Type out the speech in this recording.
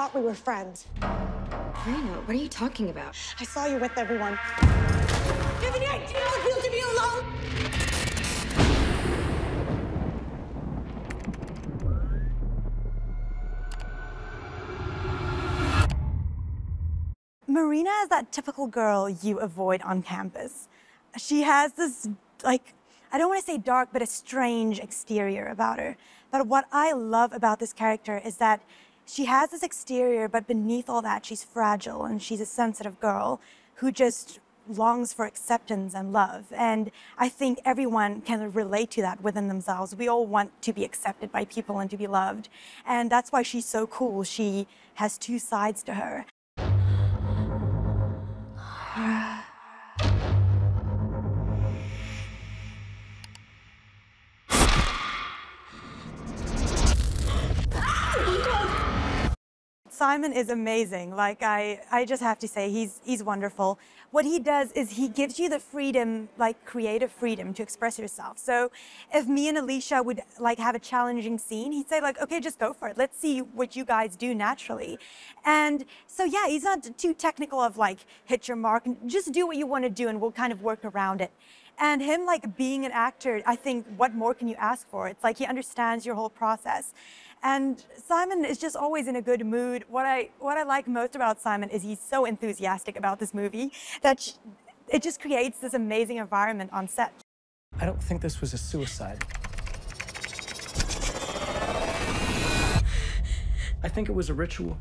thought we were friends. Marina, what are you talking about? I saw you with everyone. Do you have any idea how it feels to be alone? Marina is that typical girl you avoid on campus. She has this, like, I don't want to say dark, but a strange exterior about her. But what I love about this character is that she has this exterior, but beneath all that, she's fragile and she's a sensitive girl who just longs for acceptance and love. And I think everyone can relate to that within themselves. We all want to be accepted by people and to be loved. And that's why she's so cool. She has two sides to her. Simon is amazing. Like I, I just have to say, he's he's wonderful. What he does is he gives you the freedom, like creative freedom, to express yourself. So, if me and Alycia would like have a challenging scene, he'd say like, okay, just go for it. Let's see what you guys do naturally. And so yeah, he's not too technical of like hit your mark. And just do what you want to do, and we'll kind of work around it. And him like being an actor, I think what more can you ask for? It's like he understands your whole process. And Simon is just always in a good mood. What I what I like most about Simon is he's so enthusiastic about this movie that sh- it just creates this amazing environment on set. I don't think this was a suicide. I think it was a ritual.